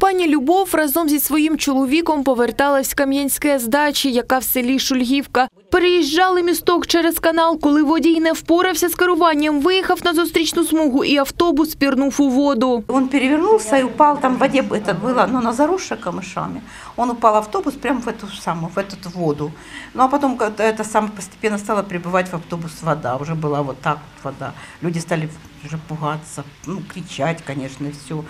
Пані Любов разом зі своїм чоловіком поверталась з Кам'янське з дачі, яка в селі Шульгівка. Переїжджали місток через канал, коли водій не впорався з керуванням, виїхав на зустрічну смугу і автобус пірнув у воду. Он перевернулся и упал, там в воде это было, ну, на заросшей камышами. Он упал автобус прямо в эту самую, в эту воду. Ну, а потом как-то это сам постепенно стала прибывать в автобус вода. Уже была вот так вот вода. Люди стали уже пугаться, ну, кричать, конечно, и все.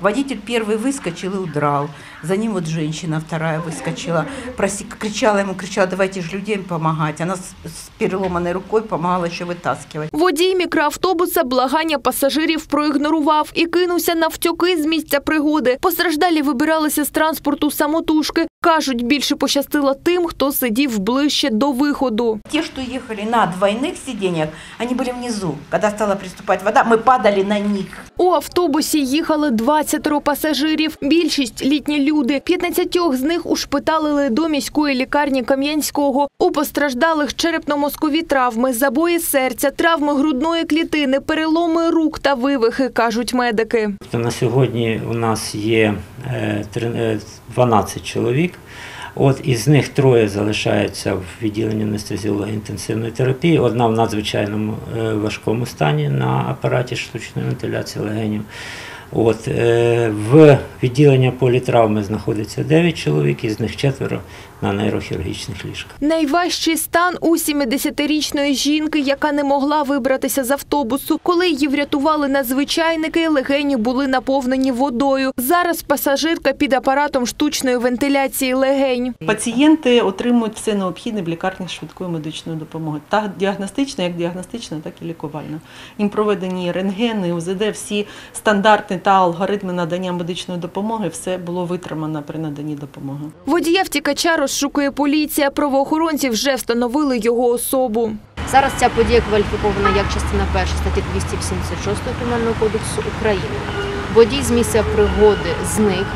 Водитель первый выскочил и удрал. За ним вот женщина вторая выскочила, проси, кричала ему, кричала, давайте же людям помогать. Она с, с переломанной рукой помогала еще вытаскивать. Водій мікроавтобуса благання пасажирів проігнорував і кинувся навтьоки з місця пригоди. Постраждалі вибиралися з транспорту самотужки. Кажуть, більше пощастило тим, хто сидів ближче до виходу. Те, что ехали на двойных сиденьях, они были внизу. Когда стала приступать вода, мы падали на них. У автобусі їхали 20 пасажирів. Більшість літні люди. 15 з них ушпиталили до міської лікарні Кам'янського. У постраждалих черепно-мозкові травми, забої серця, травми грудної клітини, переломи рук та вивихи, кажуть медики. Тобто на сьогодні у нас є е, три- е, 12 чоловік. От із них троє залишаються в відділенні анестезіології інтенсивної терапії. Одна в надзвичайному е, важкому стані на апараті штучної вентиляції легенів. От, е, в відділенні політравми знаходиться 9 чоловік, із них четверо на нейрохірургічних ліжках. Найважчий стан у 70-річної жінки, яка не могла вибратися з автобусу. Коли її врятували надзвичайники, легені були наповнені водою. Зараз пасажирка під апаратом штучної вентиляції легень. Пацієнти отримують все необхідне в лікарні швидкої медичної допомоги. Так діагностична, як діагностична, так і лікувальна. Їм проведені рентгени, УЗД, всі стандарти та алгоритми надання медичної допомоги, все було витримано при наданні допомоги. Водія втікача розшукує поліція. Правоохоронці вже встановили його особу. Зараз ця подія кваліфікована як частина перша статті 286 Кримінального кодексу України. Водій з місця пригоди зник.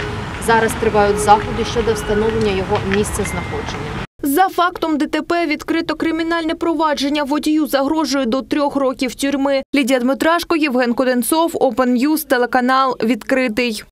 Зараз тривають заходи щодо встановлення його місця знаходження. За фактом ДТП відкрито кримінальне провадження. Водію загрожує до трьох років тюрми. Лідія Дмитрашко, Євген Куденцов, Open News, телеканал відкритий.